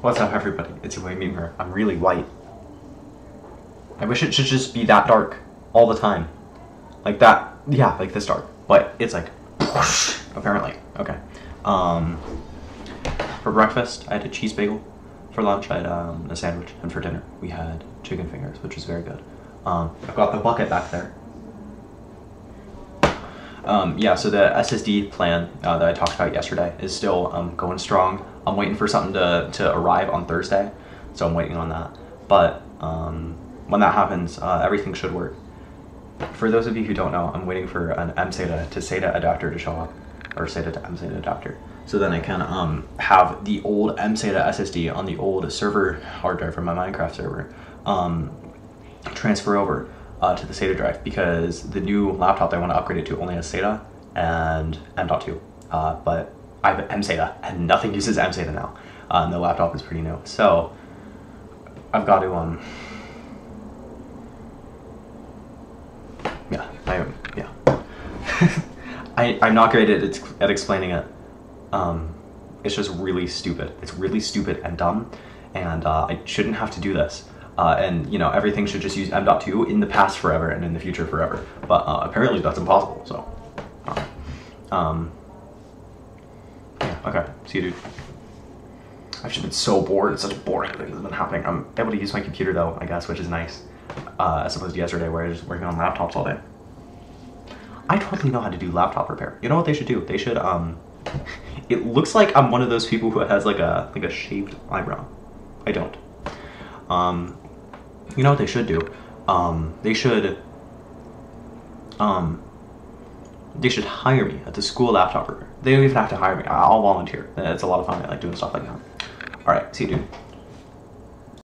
What's up, everybody? It's your boy. I'm really white. I wish it should just be that dark all the time. Like that. Yeah, like this dark. But it's like, apparently. Okay. Um, for breakfast, I had a cheese bagel. For lunch, I had um, a sandwich. And for dinner, we had chicken fingers, which was very good. Um, I've got the bucket back there. Um, yeah, so the SSD plan uh, that I talked about yesterday is still um, going strong. I'm waiting for something to, to arrive on Thursday, so I'm waiting on that. But um, when that happens, uh, everything should work. For those of you who don't know, I'm waiting for an MSATA to SATA adapter to show up, or SATA to MSATA adapter. So then I can um, have the old MSATA SSD on the old server hard drive from my Minecraft server um, transfer over uh, to the SATA drive because the new laptop that I want to upgrade it to only has SATA and M.2. Uh, but I have MSATA and nothing uses MSATA now. Uh, and the laptop is pretty new. So I've got to, um, yeah, I, yeah. I, I'm not great at, at explaining it. Um, it's just really stupid. It's really stupid and dumb, and uh, I shouldn't have to do this. Uh, and you know everything should just use M.2 in the past forever and in the future forever. But uh, apparently that's impossible. So, um, yeah, okay. See you, dude. I've just been so bored. It's such boring things have been happening. I'm able to use my computer though, I guess, which is nice, uh, as opposed to yesterday where I was working on laptops all day. I totally know how to do laptop repair. You know what they should do? They should um. It looks like I'm one of those people who has like a like a shaved eyebrow. I don't. Um, you know what they should do? Um, they should um, they should hire me at the school laptop. They don't even have to hire me. I'll volunteer. It's a lot of fun. I like doing stuff like that. All right, see you, dude.